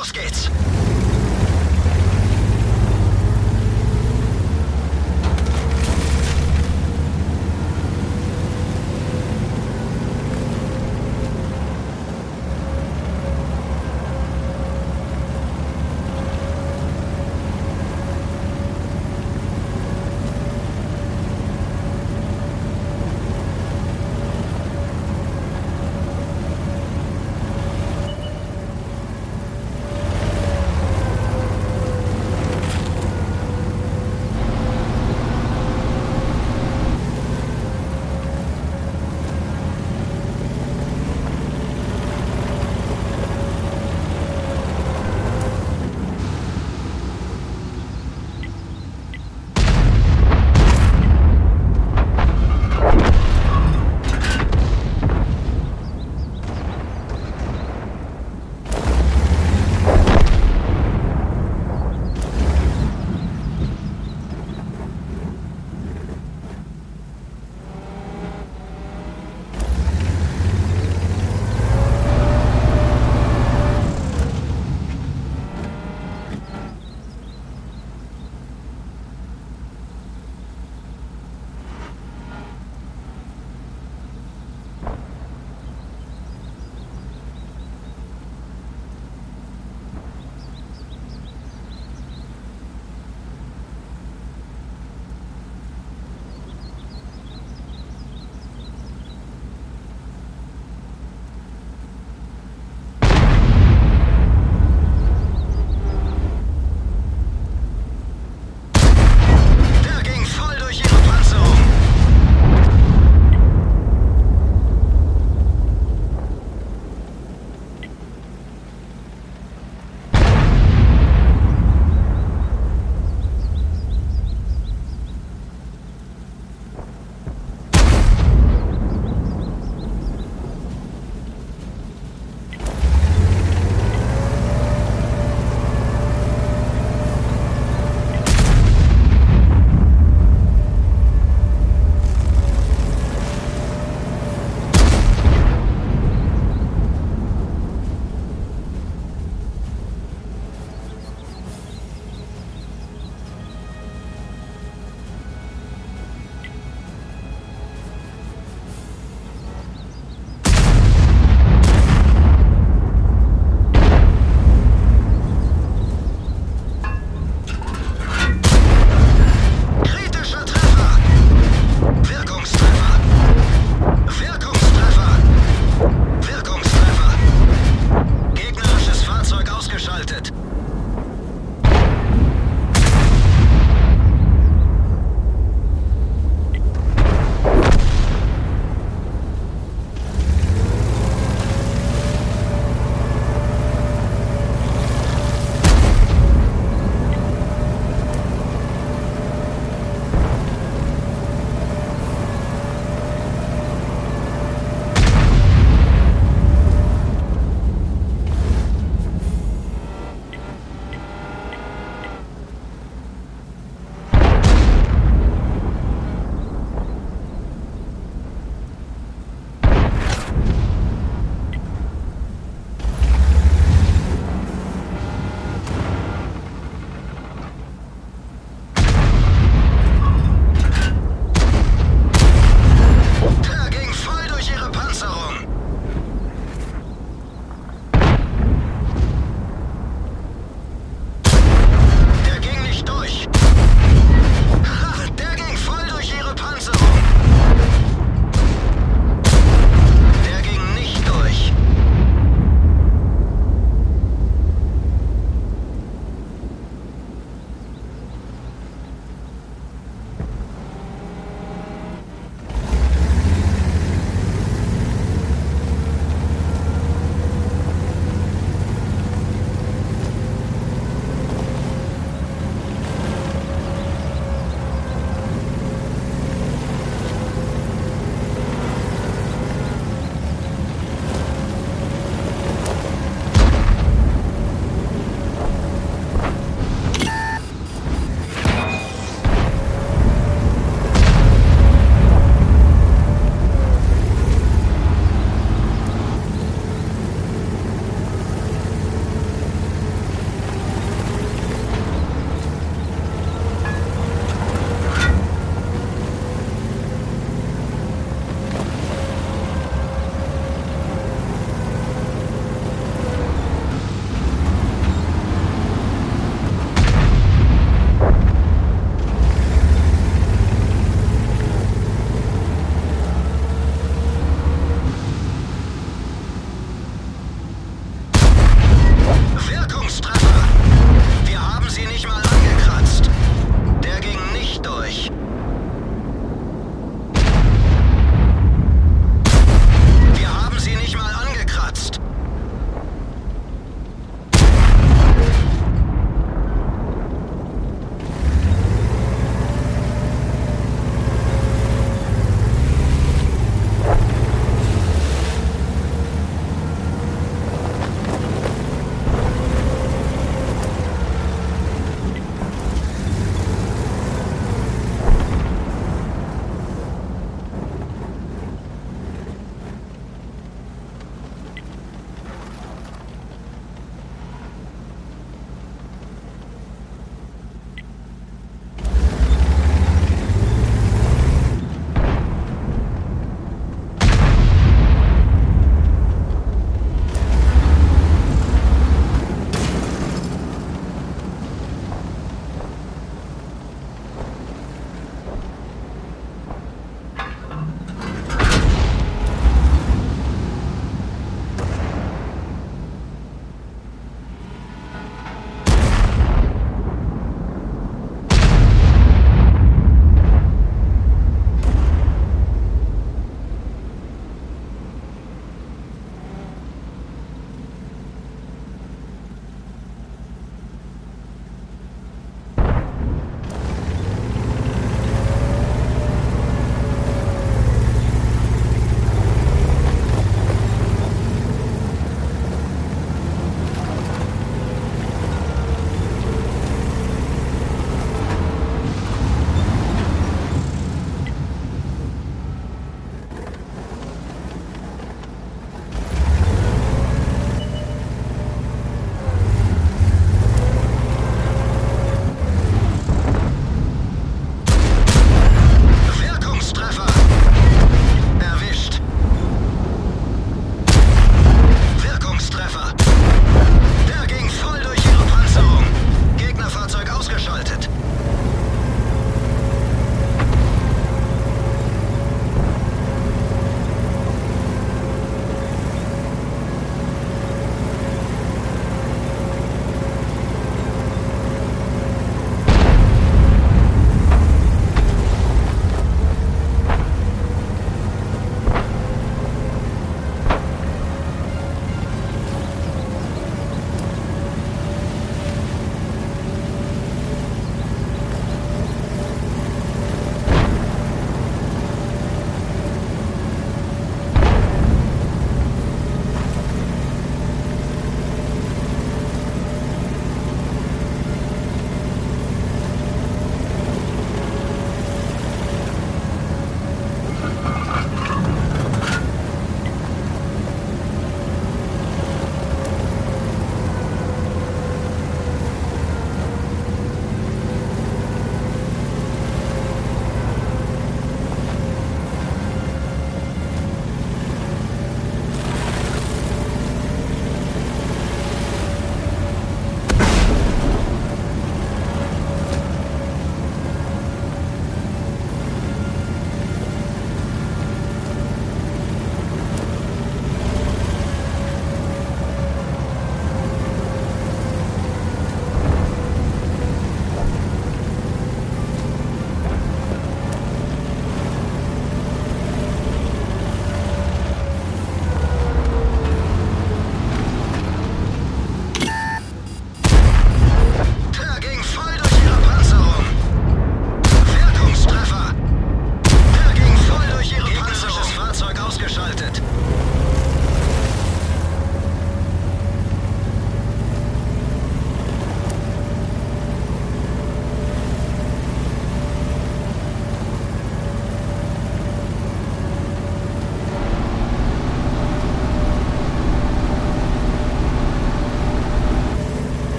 Los geht's!